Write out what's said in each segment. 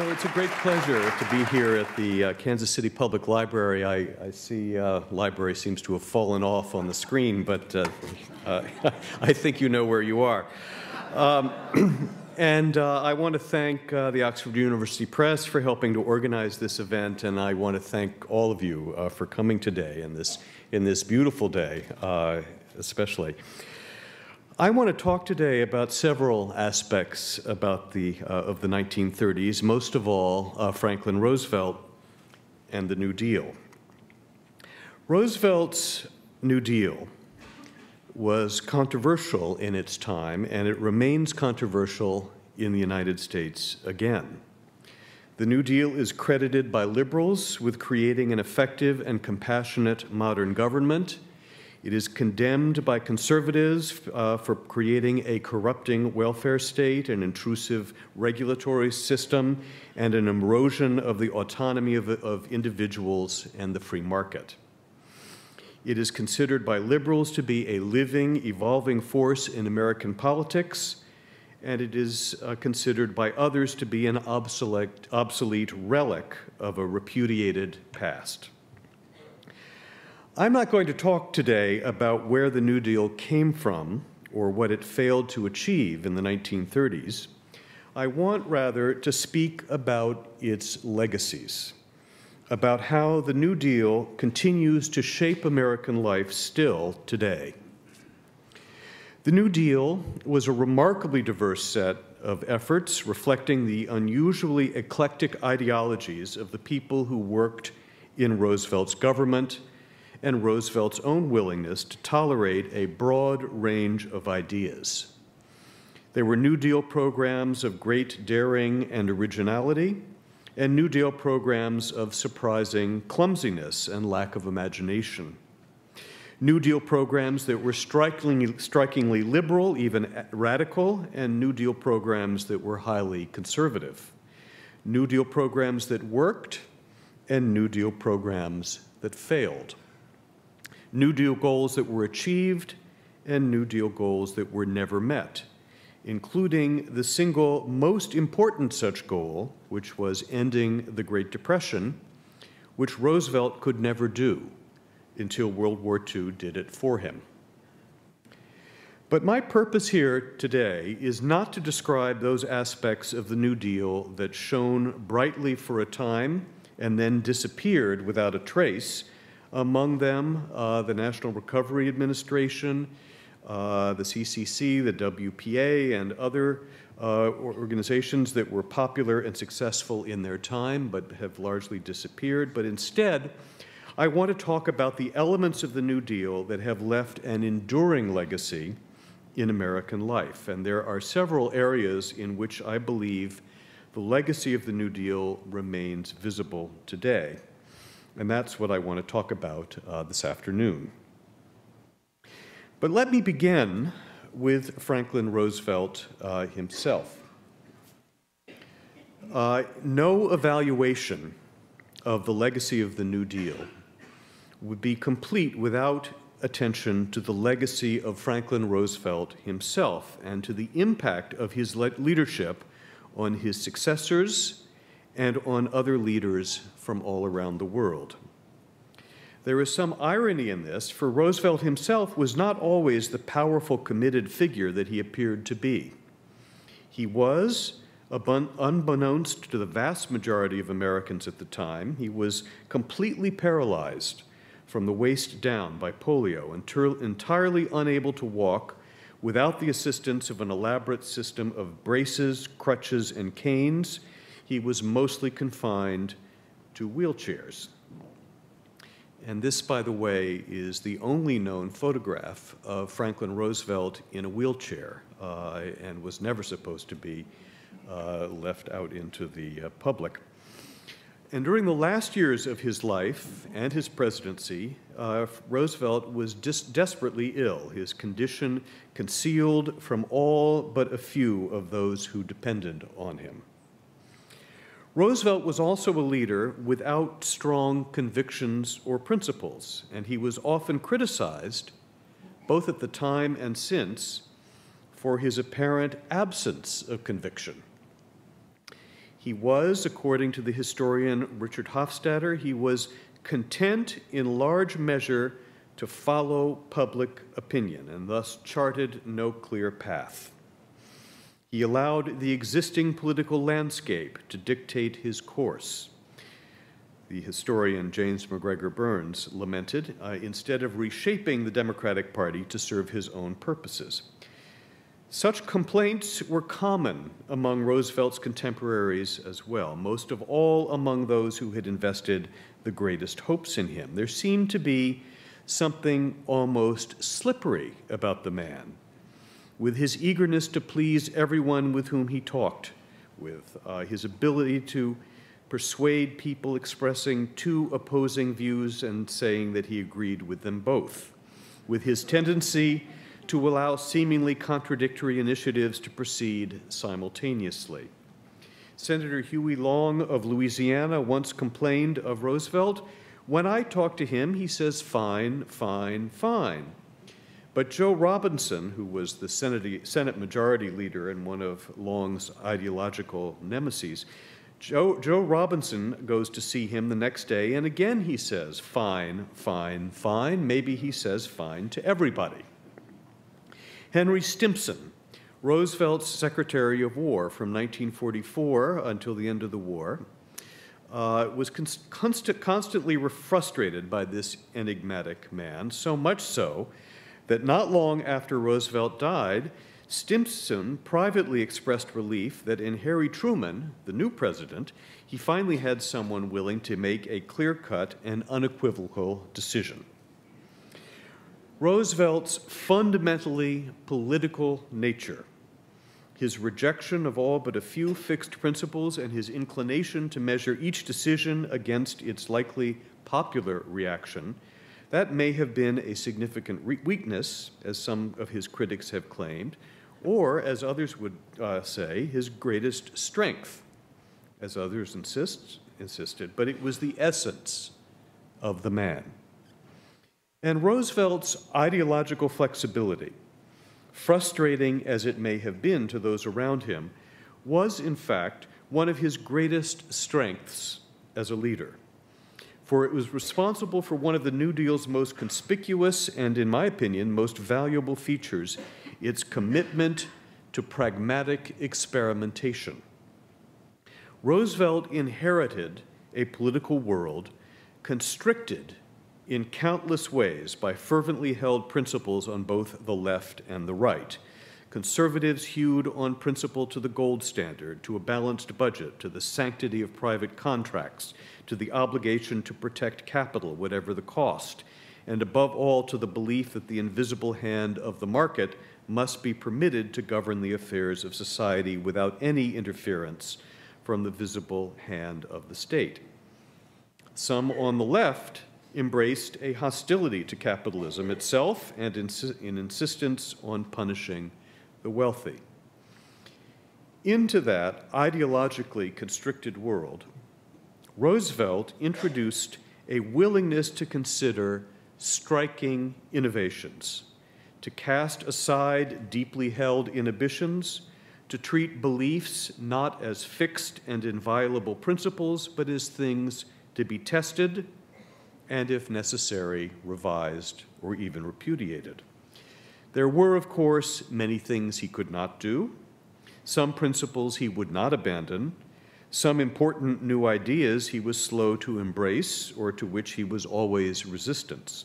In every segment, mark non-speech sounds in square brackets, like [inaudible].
So it's a great pleasure to be here at the uh, Kansas City Public Library. I, I see uh, library seems to have fallen off on the screen, but uh, uh [laughs] I think you know where you are. Um, [clears throat] and uh, I want to thank uh, the Oxford University Press for helping to organize this event, and I want to thank all of you for coming today in this in this beautiful day, especially. I want to talk today about several aspects about the, uh, of the 1930s, most of all uh, Franklin Roosevelt and the New Deal. Roosevelt's New Deal was controversial in its time, and it remains controversial in the United States again. The New Deal is credited by liberals with creating an effective and compassionate modern government it is condemned by conservatives uh, for creating a corrupting welfare state, an intrusive regulatory system, and an erosion of the autonomy of, of individuals and the free market. It is considered by liberals to be a living, evolving force in American politics, and it is uh, considered by others to be an obsolete, obsolete relic of a repudiated past. I'm not going to talk today about where the New Deal came from or what it failed to achieve in the 1930s. I want rather to speak about its legacies, about how the New Deal continues to shape American life still today. The New Deal was a remarkably diverse set of efforts reflecting the unusually eclectic ideologies of the people who worked in Roosevelt's government and Roosevelt's own willingness to tolerate a broad range of ideas. There were New Deal programs of great daring and originality, and New Deal programs of surprising clumsiness and lack of imagination. New Deal programs that were strikingly, strikingly liberal, even radical, and New Deal programs that were highly conservative. New Deal programs that worked, and New Deal programs that failed. New Deal goals that were achieved and New Deal goals that were never met, including the single most important such goal, which was ending the Great Depression, which Roosevelt could never do until World War II did it for him. But my purpose here today is not to describe those aspects of the New Deal that shone brightly for a time and then disappeared without a trace among them, uh, the National Recovery Administration, uh, the CCC, the WPA, and other uh, organizations that were popular and successful in their time but have largely disappeared. But instead, I want to talk about the elements of the New Deal that have left an enduring legacy in American life. And there are several areas in which I believe the legacy of the New Deal remains visible today. And that's what I want to talk about uh, this afternoon. But let me begin with Franklin Roosevelt uh, himself. Uh, no evaluation of the legacy of the New Deal would be complete without attention to the legacy of Franklin Roosevelt himself and to the impact of his leadership on his successors and on other leaders from all around the world. There is some irony in this, for Roosevelt himself was not always the powerful, committed figure that he appeared to be. He was, unbeknownst to the vast majority of Americans at the time, he was completely paralyzed from the waist down by polio, and entirely unable to walk without the assistance of an elaborate system of braces, crutches, and canes. He was mostly confined to wheelchairs. And this, by the way, is the only known photograph of Franklin Roosevelt in a wheelchair uh, and was never supposed to be uh, left out into the uh, public. And during the last years of his life and his presidency, uh, Roosevelt was desperately ill, his condition concealed from all but a few of those who depended on him. Roosevelt was also a leader without strong convictions or principles, and he was often criticized, both at the time and since, for his apparent absence of conviction. He was, according to the historian Richard Hofstadter, he was content in large measure to follow public opinion and thus charted no clear path. He allowed the existing political landscape to dictate his course. The historian James MacGregor Burns lamented, uh, instead of reshaping the Democratic Party to serve his own purposes. Such complaints were common among Roosevelt's contemporaries as well, most of all among those who had invested the greatest hopes in him. There seemed to be something almost slippery about the man, with his eagerness to please everyone with whom he talked, with uh, his ability to persuade people expressing two opposing views and saying that he agreed with them both, with his tendency to allow seemingly contradictory initiatives to proceed simultaneously. Senator Huey Long of Louisiana once complained of Roosevelt. When I talk to him, he says, fine, fine, fine. But Joe Robinson, who was the Senate Senate Majority Leader and one of Long's ideological nemesis, Joe, Joe Robinson goes to see him the next day, and again he says, fine, fine, fine. Maybe he says fine to everybody. Henry Stimson, Roosevelt's Secretary of War from 1944 until the end of the war, uh, was const constantly frustrated by this enigmatic man, so much so that not long after Roosevelt died, Stimson privately expressed relief that in Harry Truman, the new president, he finally had someone willing to make a clear cut and unequivocal decision. Roosevelt's fundamentally political nature, his rejection of all but a few fixed principles, and his inclination to measure each decision against its likely popular reaction, that may have been a significant weakness, as some of his critics have claimed, or, as others would uh, say, his greatest strength, as others insist, insisted, but it was the essence of the man. And Roosevelt's ideological flexibility, frustrating as it may have been to those around him, was in fact one of his greatest strengths as a leader. For it was responsible for one of the New Deal's most conspicuous and, in my opinion, most valuable features its commitment to pragmatic experimentation. Roosevelt inherited a political world constricted in countless ways by fervently held principles on both the left and the right. Conservatives hewed on principle to the gold standard, to a balanced budget, to the sanctity of private contracts, to the obligation to protect capital, whatever the cost, and above all to the belief that the invisible hand of the market must be permitted to govern the affairs of society without any interference from the visible hand of the state. Some on the left embraced a hostility to capitalism itself and an insistence on punishing the wealthy. Into that ideologically constricted world, Roosevelt introduced a willingness to consider striking innovations, to cast aside deeply held inhibitions, to treat beliefs not as fixed and inviolable principles, but as things to be tested and, if necessary, revised or even repudiated. There were, of course, many things he could not do, some principles he would not abandon, some important new ideas he was slow to embrace or to which he was always resistant.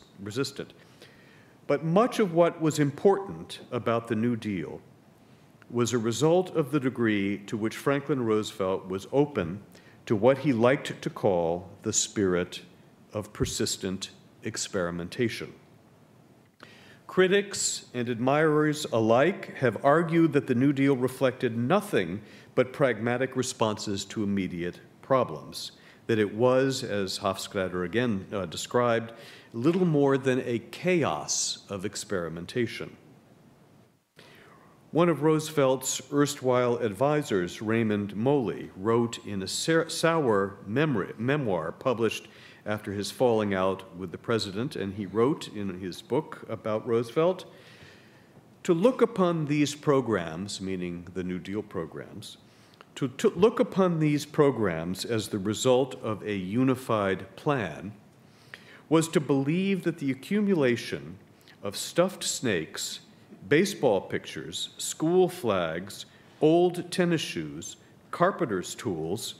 But much of what was important about the New Deal was a result of the degree to which Franklin Roosevelt was open to what he liked to call the spirit of persistent experimentation. Critics and admirers alike have argued that the New Deal reflected nothing but pragmatic responses to immediate problems, that it was, as Hofstadter again uh, described, little more than a chaos of experimentation. One of Roosevelt's erstwhile advisors, Raymond Moley, wrote in a sour memory, memoir published after his falling out with the president, and he wrote in his book about Roosevelt to look upon these programs, meaning the New Deal programs, To, to look upon these programs as the result of a unified plan was to believe that the accumulation of stuffed snakes, baseball pictures, school flags, old tennis shoes, carpenter's tools,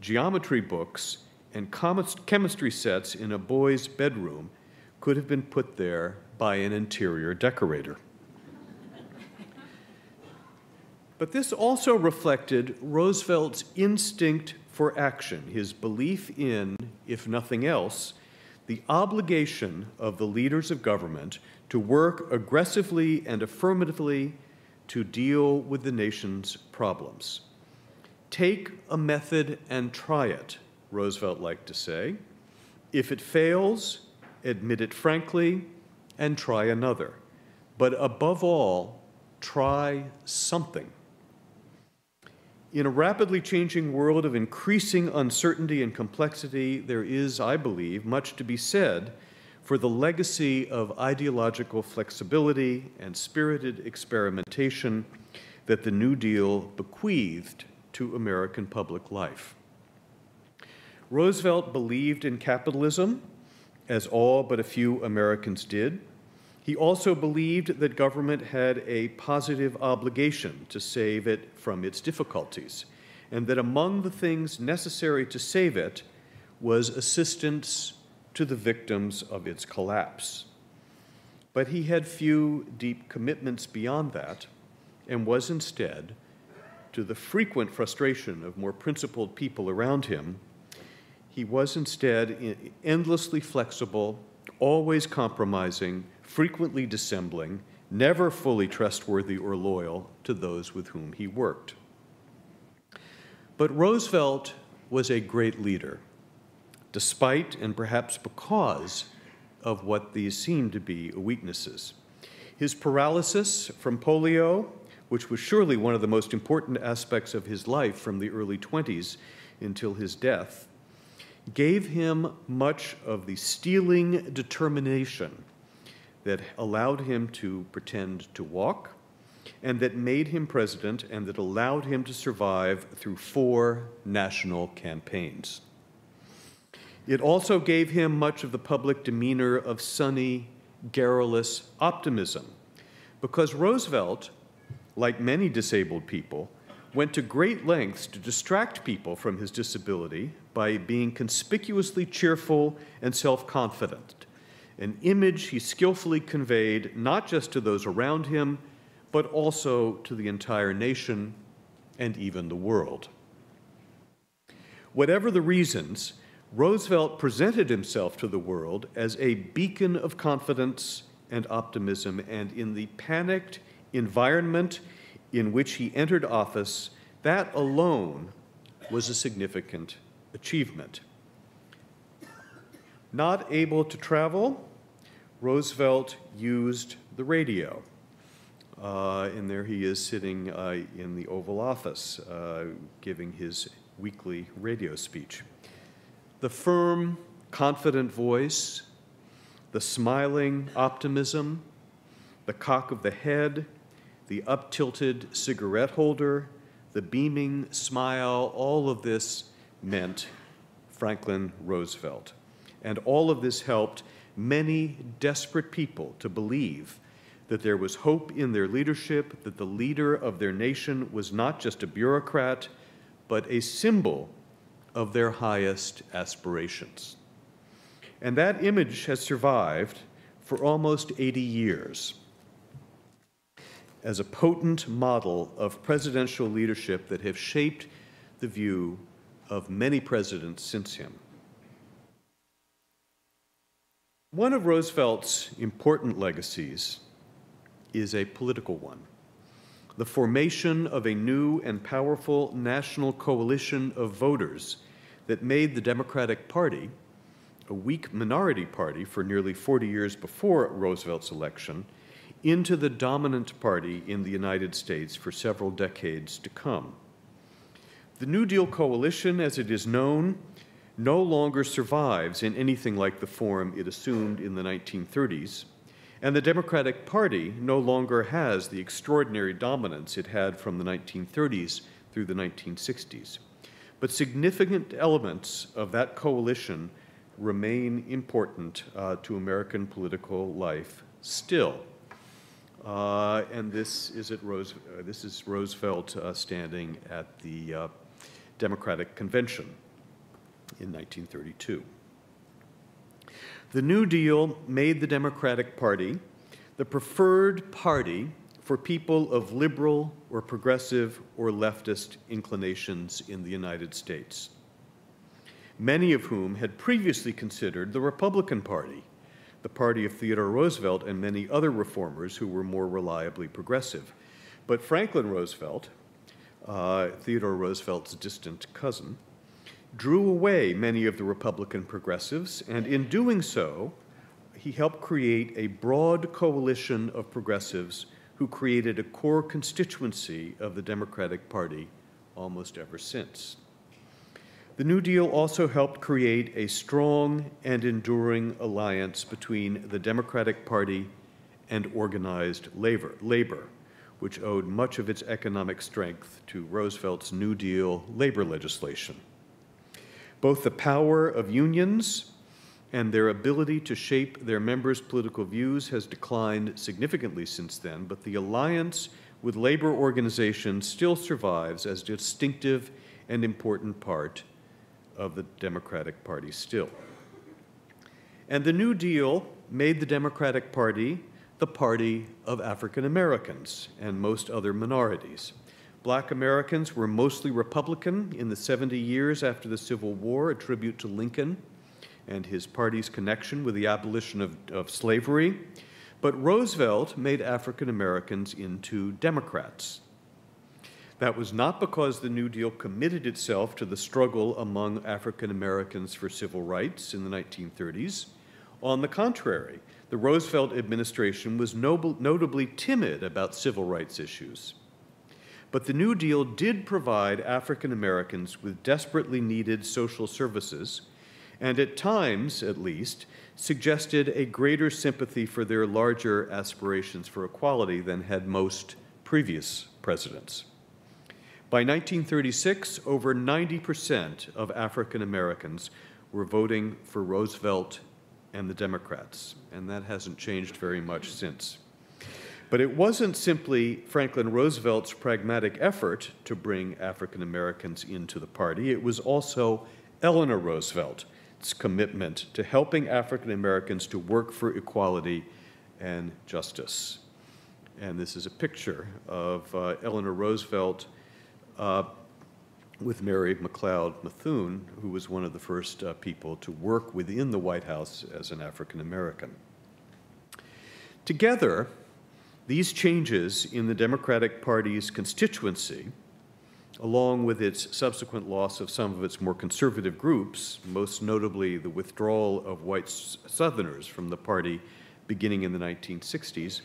geometry books, and chemistry sets in a boy's bedroom could have been put there by an interior decorator. But this also reflected Roosevelt's instinct for action, his belief in, if nothing else, the obligation of the leaders of government to work aggressively and affirmatively to deal with the nation's problems. Take a method and try it, Roosevelt liked to say. If it fails, admit it frankly and try another. But above all, try something. In a rapidly changing world of increasing uncertainty and complexity, there is, I believe, much to be said for the legacy of ideological flexibility and spirited experimentation that the New Deal bequeathed to American public life. Roosevelt believed in capitalism, as all but a few Americans did. He also believed that government had a positive obligation to save it from its difficulties, and that among the things necessary to save it was assistance to the victims of its collapse. But he had few deep commitments beyond that, and was instead, to the frequent frustration of more principled people around him, he was instead endlessly flexible, always compromising, frequently dissembling, never fully trustworthy or loyal to those with whom he worked. But Roosevelt was a great leader, despite and perhaps because of what these seemed to be weaknesses. His paralysis from polio, which was surely one of the most important aspects of his life from the early 20s until his death, gave him much of the steeling determination that allowed him to pretend to walk and that made him president and that allowed him to survive through four national campaigns. It also gave him much of the public demeanor of sunny, garrulous optimism, because Roosevelt, like many disabled people, went to great lengths to distract people from his disability by being conspicuously cheerful and self confident, an image he skillfully conveyed not just to those around him, but also to the entire nation and even the world. Whatever the reasons, Roosevelt presented himself to the world as a beacon of confidence and optimism, and in the panicked environment in which he entered office, that alone was a significant achievement. Not able to travel, Roosevelt used the radio. Uh, and there he is sitting uh, in the Oval Office uh, giving his weekly radio speech. The firm, confident voice, the smiling optimism, the cock of the head, the up tilted cigarette holder, the beaming smile, all of this meant Franklin Roosevelt. And all of this helped many desperate people to believe that there was hope in their leadership, that the leader of their nation was not just a bureaucrat, but a symbol of their highest aspirations. And that image has survived for almost 80 years as a potent model of presidential leadership that have shaped the view of many presidents since him. One of Roosevelt's important legacies is a political one the formation of a new and powerful national coalition of voters that made the Democratic Party, a weak minority party for nearly 40 years before Roosevelt's election, into the dominant party in the United States for several decades to come. The New Deal coalition, as it is known, no longer survives in anything like the form it assumed in the 1930s, and the Democratic Party no longer has the extraordinary dominance it had from the 1930s through the 1960s. But significant elements of that coalition remain important uh, to American political life still. Uh, and this is, at Rose, uh, this is Roosevelt uh, standing at the uh, Democratic Convention in 1932. The New Deal made the Democratic Party the preferred party for people of liberal or progressive or leftist inclinations in the United States, many of whom had previously considered the Republican Party, the party of Theodore Roosevelt and many other reformers who were more reliably progressive. But Franklin Roosevelt, uh, Theodore Roosevelt's distant cousin, drew away many of the Republican progressives, and in doing so, he helped create a broad coalition of progressives who created a core constituency of the Democratic Party almost ever since. The New Deal also helped create a strong and enduring alliance between the Democratic Party and organized labor, labor, which owed much of its economic strength to Roosevelt's New Deal labor legislation. Both the power of unions and their ability to shape their members' political views has declined significantly since then, but the alliance with labor organizations still survives as a distinctive and important part of the Democratic Party still. And the New Deal made the Democratic Party the party of African Americans and most other minorities. Black Americans were mostly Republican in the 70 years after the Civil War, a tribute to Lincoln and his party's connection with the abolition of, of slavery. But Roosevelt made African Americans into Democrats. That was not because the New Deal committed itself to the struggle among African Americans for civil rights in the 1930s. On the contrary, the Roosevelt administration was noble, notably timid about civil rights issues. But the New Deal did provide African Americans with desperately needed social services, and at times, at least, suggested a greater sympathy for their larger aspirations for equality than had most previous presidents. By 1936, over 90% of African Americans were voting for Roosevelt and the Democrats, and that hasn't changed very much since. But it wasn't simply Franklin Roosevelt's pragmatic effort to bring African Americans into the party, it was also Eleanor Roosevelt's commitment to helping African Americans to work for equality and justice. And this is a picture of uh, Eleanor Roosevelt uh, with Mary McLeod Bethune, who was one of the first uh, people to work within the White House as an African American. Together, these changes in the Democratic Party's constituency, along with its subsequent loss of some of its more conservative groups, most notably the withdrawal of white Southerners from the party beginning in the 1960s,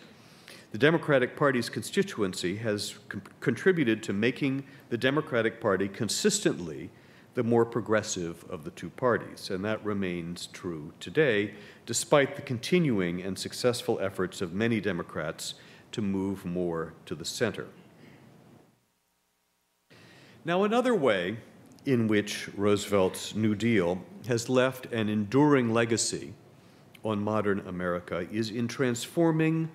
the Democratic Party's constituency has contributed to making the Democratic Party consistently the more progressive of the two parties, and that remains true today, despite the continuing and successful efforts of many Democrats to move more to the center. Now, another way in which Roosevelt's New Deal has left an enduring legacy on modern America is in transforming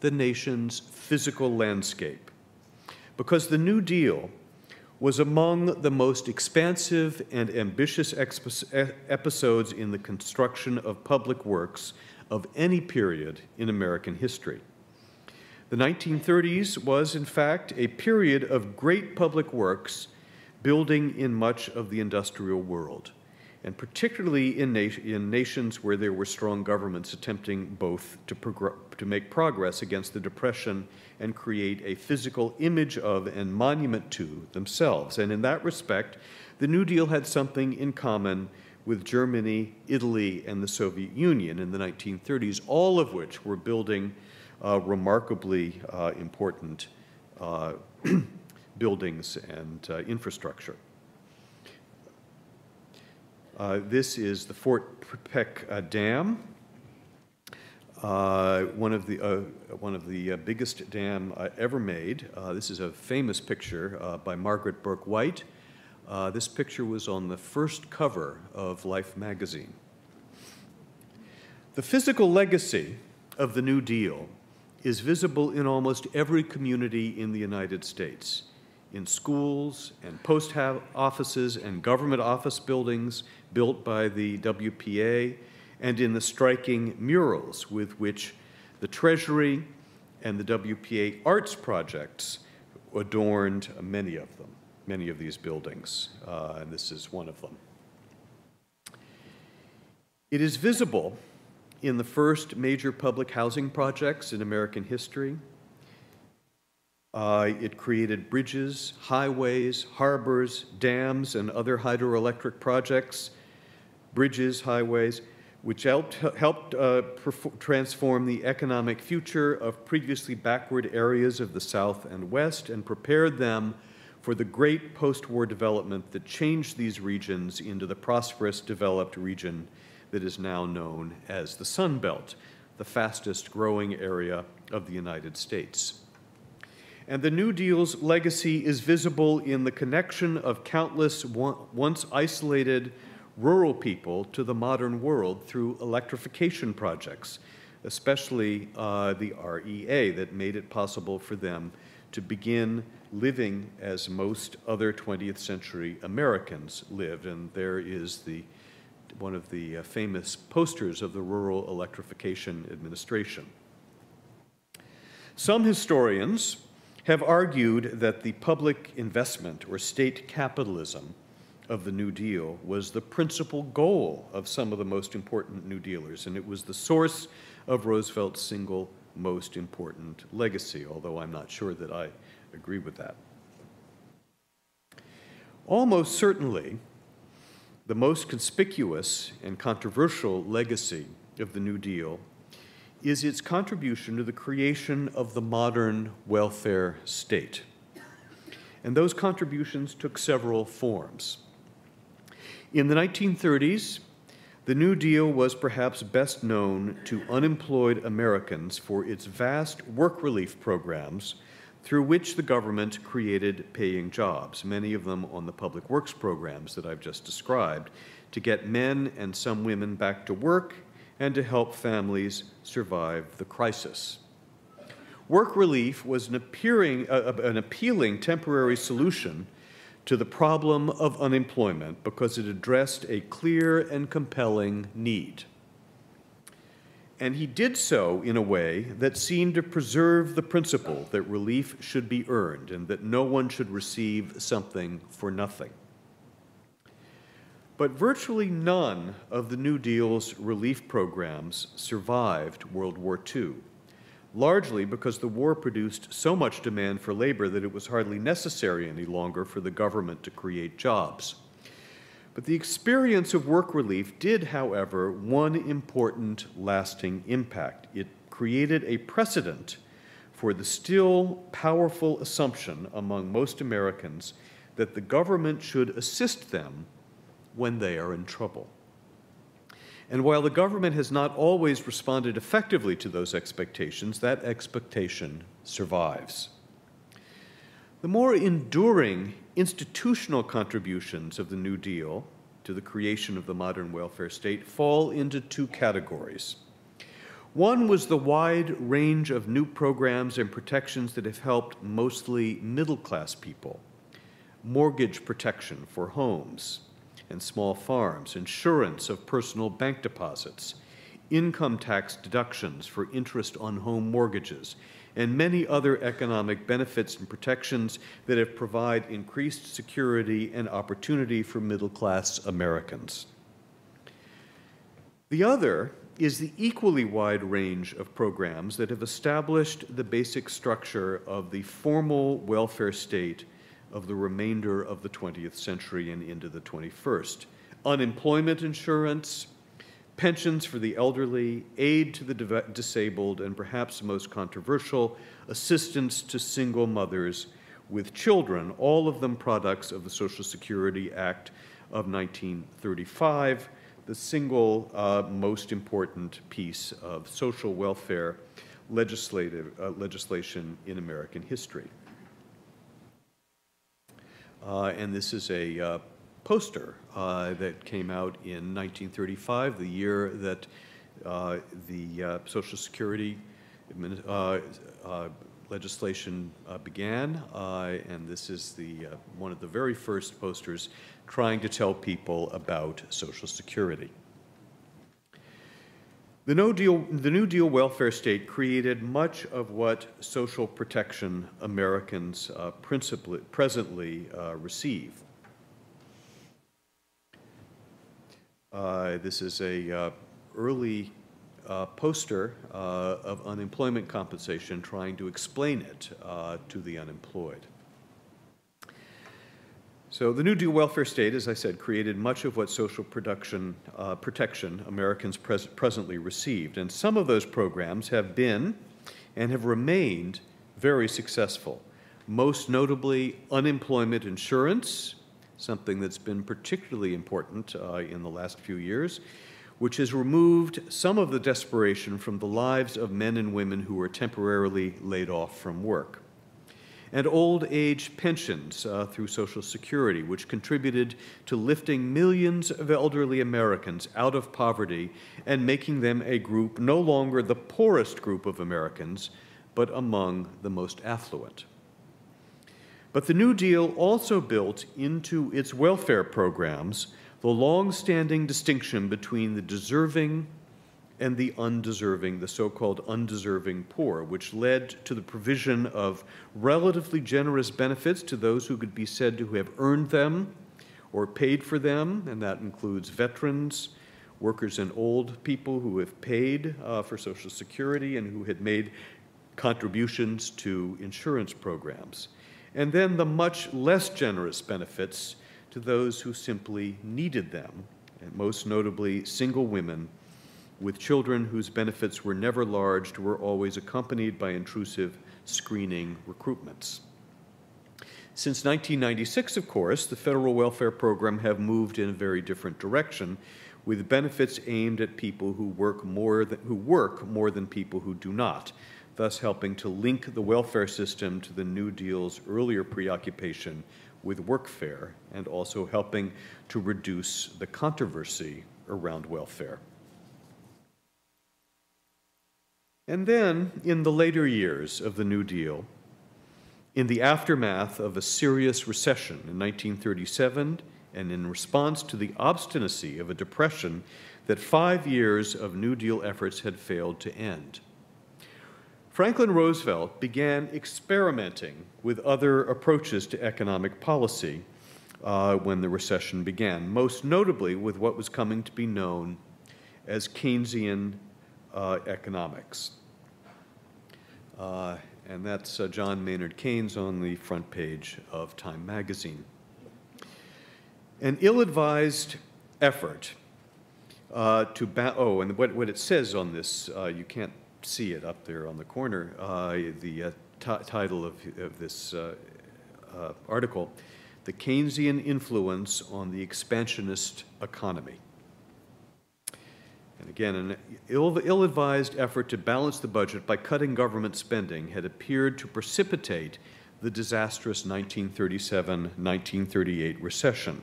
the nation's physical landscape. Because the New Deal was among the most expansive and ambitious episodes in the construction of public works of any period in American history. The 1930s was, in fact, a period of great public works building in much of the industrial world, and particularly in, na in nations where there were strong governments attempting both to, to make progress against the Depression and create a physical image of and monument to themselves. And in that respect, the New Deal had something in common with Germany, Italy, and the Soviet Union in the 1930s, all of which were building remarkably uh, important uh, [clears throat] buildings and infrastructure. this is the Fort Peck Dam. uh, one of the, uh, one of the uh, biggest dam uh, ever made. Uh, this is a famous picture uh, by Margaret Bourke-White. this picture was on the first cover of Life magazine. The physical legacy of the New Deal is visible in almost every community in the United States, in schools and post offices and government office buildings built by the WPA, and in the striking murals with which the Treasury and the WPA arts projects adorned many of them, many of these buildings, uh, and this is one of them. It is visible in the first major public housing projects in American history. Uh, it created bridges, highways, harbors, dams, and other hydroelectric projects, bridges, highways, which helped, helped uh, transform the economic future of previously backward areas of the South and West and prepared them for the great post-war development that changed these regions into the prosperous, developed region that is now known as the Sun Belt, the fastest growing area of the United States. And the New Deal's legacy is visible in the connection of countless once isolated rural people to the modern world through electrification projects, especially uh, the REA that made it possible for them to begin living as most other 20th century Americans lived. And there is the one of the uh, famous posters of the Rural Electrification Administration. Some historians have argued that the public investment or state capitalism of the New Deal was the principal goal of some of the most important New Dealers, and it was the source of Roosevelt's single most important legacy, although I'm not sure that I agree with that. Almost certainly, the most conspicuous and controversial legacy of the New Deal is its contribution to the creation of the modern welfare state. And those contributions took several forms. In the 1930s, the New Deal was perhaps best known to unemployed Americans for its vast work relief programs through which the government created paying jobs, many of them on the public works programs that I've just described, to get men and some women back to work and to help families survive the crisis. Work relief was an, appearing, uh, an appealing temporary solution to the problem of unemployment because it addressed a clear and compelling need. And he did so in a way that seemed to preserve the principle that relief should be earned and that no one should receive something for nothing. But virtually none of the New Deal's relief programs survived World War II largely because the war produced so much demand for labor that it was hardly necessary any longer for the government to create jobs. But the experience of work relief did, however, one important lasting impact. It created a precedent for the still powerful assumption among most Americans that the government should assist them when they are in trouble. And while the government has not always responded effectively to those expectations, that expectation survives. The more enduring institutional contributions of the New Deal to the creation of the modern welfare state fall into two categories. One was the wide range of new programs and protections that have helped mostly middle class people mortgage protection for homes, and small farms, insurance of personal bank deposits, income tax deductions for interest on home mortgages, and many other economic benefits and protections that have provide increased security and opportunity for middle-class Americans. The other is the equally wide range of programs that have established the basic structure of the formal welfare state of the remainder of the 20th century and into the 21st. Unemployment insurance, pensions for the elderly, aid to the disabled, and perhaps most controversial, assistance to single mothers with children, all of them products of the Social Security Act of 1935 the single uh, most important piece of social welfare legislative uh, legislation in American history. Uh, and this is a uh, poster uh, that came out in 1935, the year that uh, the Social Security legislation uh, began, uh, and this is the, uh, one of the very first posters trying to tell people about Social Security. The, no deal, the New Deal welfare state created much of what social protection Americans uh, presently uh, receive. Uh, this is a early uh, poster uh, of unemployment compensation trying to explain it uh, to the unemployed. So the New Deal welfare state, as I said, created much of what social production, uh, protection Americans pres presently received. And some of those programs have been and have remained very successful. Most notably, unemployment insurance, something that's been particularly important uh, in the last few years, which has removed some of the desperation from the lives of men and women who were temporarily laid off from work. And old age pensions uh, through Social Security, which contributed to lifting millions of elderly Americans out of poverty and making them a group no longer the poorest group of Americans, but among the most affluent. But the New Deal also built into its welfare programs the long-standing distinction between the deserving and the undeserving, the so-called undeserving poor, which led to the provision of relatively generous benefits to those who could be said to have earned them or paid for them, and that includes veterans, workers and old people who have paid uh, for Social Security and who had made contributions to insurance programs. And then the much less generous benefits to those who simply needed them, and most notably single women with children whose benefits were never large, were always accompanied by intrusive screening recruitments. Since 1996, of course, the federal welfare program have moved in a very different direction, with benefits aimed at people who work more than, who work more than people who do not, thus helping to link the welfare system to the New Deal's earlier preoccupation with workfare and also helping to reduce the controversy around welfare. And then, in the later years of the New Deal, in the aftermath of a serious recession in 1937, and in response to the obstinacy of a depression that five years of New Deal efforts had failed to end. Franklin Roosevelt began experimenting with other approaches to economic policy uh, when the recession began, most notably with what was coming to be known as Keynesian uh, economics. Uh, and that's uh, John Maynard Keynes on the front page of Time magazine. An ill advised effort uh, to, oh, and what, what it says on this, uh, you can't see it up there on the corner, uh, the uh, title of, of this uh, article, The Keynesian Influence on the Expansionist Economy. And again, an ill, advised effort to balance the budget by cutting government spending had appeared to precipitate the disastrous 1937 1938 recession.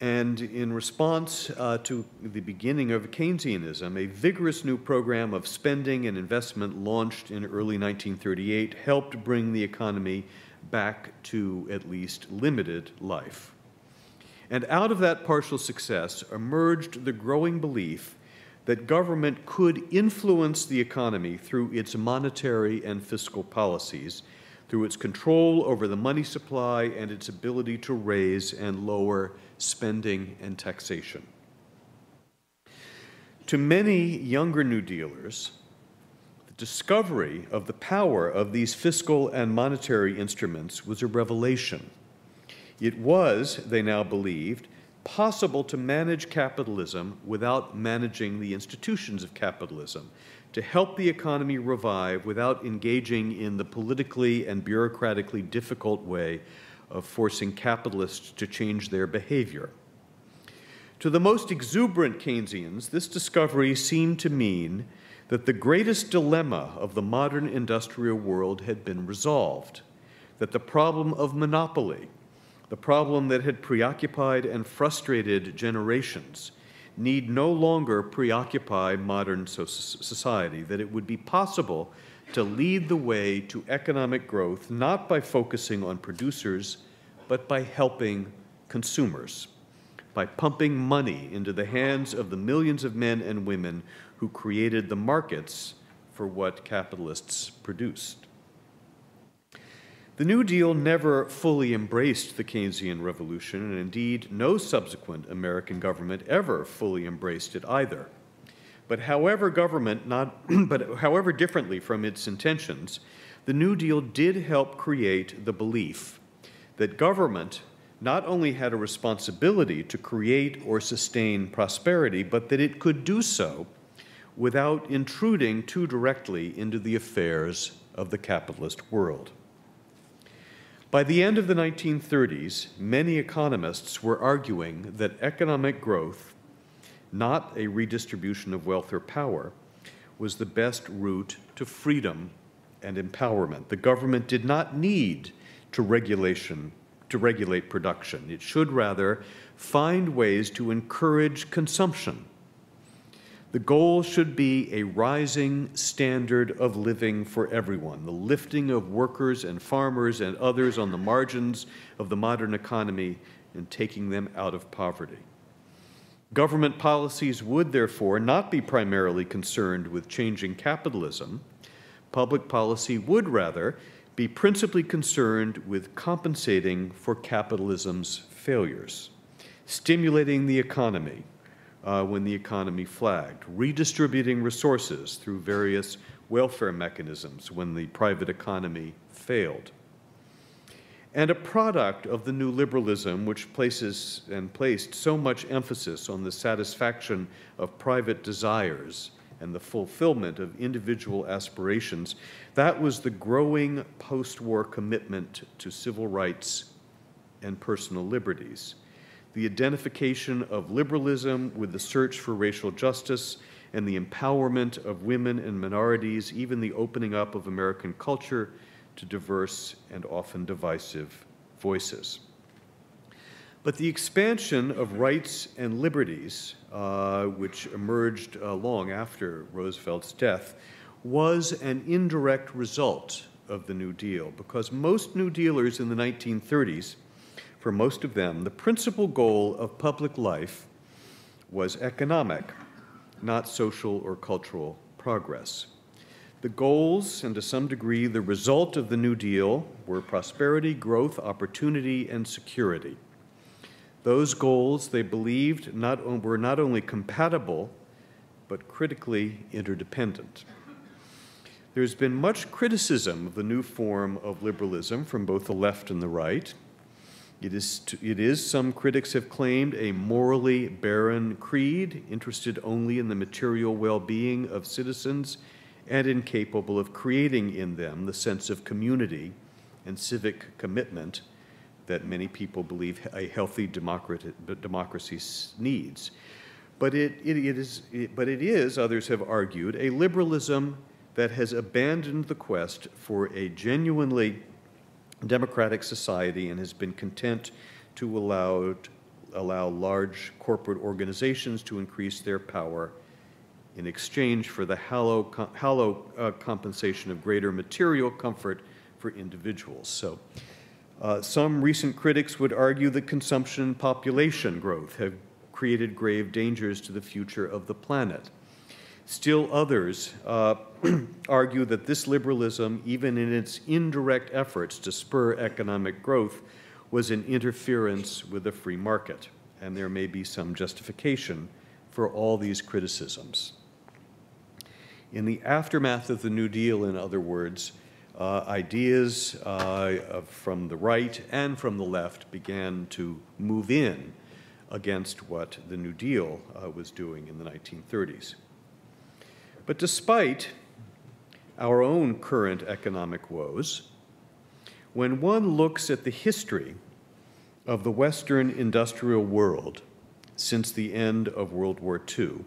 And in response uh, to the beginning of Keynesianism, a vigorous new program of spending and investment launched in early 1938 helped bring the economy back to at least limited life. And out of that partial success emerged the growing belief that government could influence the economy through its monetary and fiscal policies, through its control over the money supply and its ability to raise and lower spending, and taxation. To many younger New Dealers, the discovery of the power of these fiscal and monetary instruments was a revelation. It was, they now believed, possible to manage capitalism without managing the institutions of capitalism, to help the economy revive without engaging in the politically and bureaucratically difficult way of forcing capitalists to change their behavior. To the most exuberant Keynesians, this discovery seemed to mean that the greatest dilemma of the modern industrial world had been resolved, that the problem of monopoly, the problem that had preoccupied and frustrated generations, need no longer preoccupy modern society, that it would be possible to lead the way to economic growth not by focusing on producers, but by helping consumers, by pumping money into the hands of the millions of men and women who created the markets for what capitalists produced. The New Deal never fully embraced the Keynesian revolution, and indeed, no subsequent American government ever fully embraced it either. But however government not [clears throat] but however differently from its intentions, the New Deal did help create the belief that government not only had a responsibility to create or sustain prosperity, but that it could do so without intruding too directly into the affairs of the capitalist world. By the end of the 1930s, many economists were arguing that economic growth, not a redistribution of wealth or power, was the best route to freedom and empowerment. The government did not need to regulation to regulate production. It should rather find ways to encourage consumption the goal should be a rising standard of living for everyone, the lifting of workers and farmers and others on the margins of the modern economy and taking them out of poverty. Government policies would, therefore, not be primarily concerned with changing capitalism. Public policy would rather be principally concerned with compensating for capitalism's failures, stimulating the economy, uh, when the economy flagged, redistributing resources through various welfare mechanisms when the private economy failed. And a product of the new liberalism, which places and placed so much emphasis on the satisfaction of private desires and the fulfillment of individual aspirations, that was the growing post war commitment to civil rights and personal liberties the identification of liberalism with the search for racial justice and the empowerment of women and minorities, even the opening up of American culture to diverse and often divisive voices. But the expansion of rights and liberties, uh, which emerged uh, long after Roosevelt's death, was an indirect result of the New Deal because most New Dealers in the 1930s for most of them, the principal goal of public life was economic, not social or cultural progress. The goals, and to some degree the result of the New Deal, were prosperity, growth, opportunity, and security. Those goals, they believed, not, were not only compatible, but critically interdependent. There's been much criticism of the new form of liberalism from both the left and the right. It is, it is, some critics have claimed, a morally barren creed, interested only in the material well being of citizens and incapable of creating in them the sense of community and civic commitment that many people believe a healthy democracy needs. But it, it, it is, but it is, others have argued, a liberalism that has abandoned the quest for a genuinely democratic society and has been content to allow, allow large corporate organizations to increase their power in exchange for the hollow, hollow uh, compensation of greater material comfort for individuals. So, uh, some recent critics would argue that consumption and population growth have created grave dangers to the future of the planet. Still others uh, [clears throat] argue that this liberalism, even in its indirect efforts to spur economic growth, was an interference with the free market, and there may be some justification for all these criticisms. In the aftermath of the New Deal, in other words, uh, ideas uh, from the right and from the left began to move in against what the New Deal uh, was doing in the 1930s. But despite our own current economic woes, when one looks at the history of the Western industrial world since the end of World War II.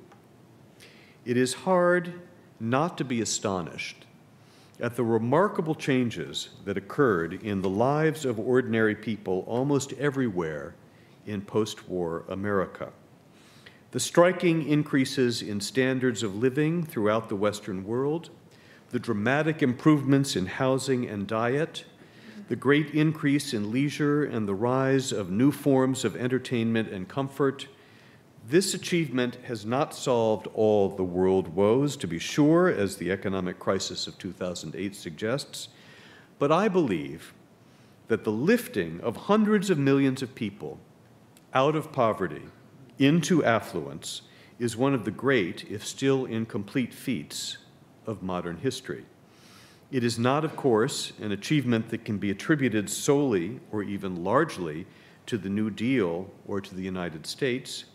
It is hard not to be astonished at the remarkable changes that occurred in the lives of ordinary people almost everywhere in post war America. The striking increases in standards of living throughout the Western world, the dramatic improvements in housing and diet, the great increase in leisure, and the rise of new forms of entertainment and comfort. This achievement has not solved all the world woes, to be sure, as the economic crisis of 2008 suggests, but I believe that the lifting of hundreds of millions of people out of poverty into affluence is one of the great, if still incomplete, feats of modern history. It is not, of course, an achievement that can be attributed solely or even largely to the New Deal or to the United States,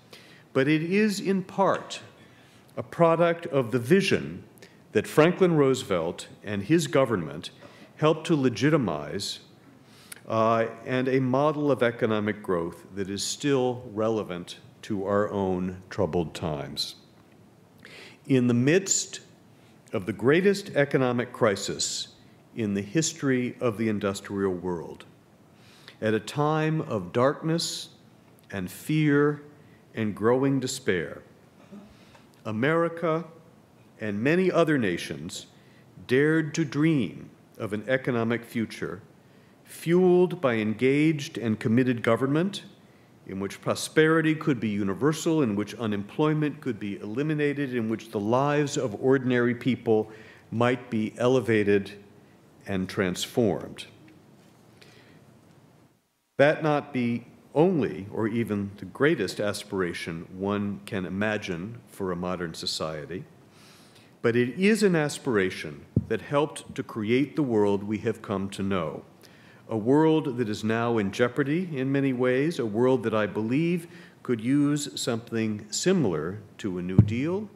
but it is in part a product of the vision that Franklin Roosevelt and his government helped to legitimize uh, and a model of economic growth that is still relevant to our own troubled times. In the midst of the greatest economic crisis in the history of the industrial world. At a time of darkness and fear and growing despair, America and many other nations dared to dream of an economic future fueled by engaged and committed government in which prosperity could be universal, in which unemployment could be eliminated, in which the lives of ordinary people might be elevated and transformed. That not be only, or even the greatest aspiration one can imagine for a modern society, but it is an aspiration that helped to create the world we have come to know a world that is now in jeopardy in many ways, a world that I believe could use something similar to a New Deal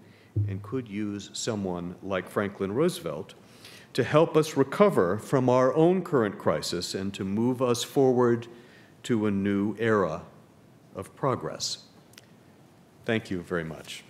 and could use someone like Franklin Roosevelt to help us recover from our own current crisis and to move us forward to a new era of progress. Thank you very much.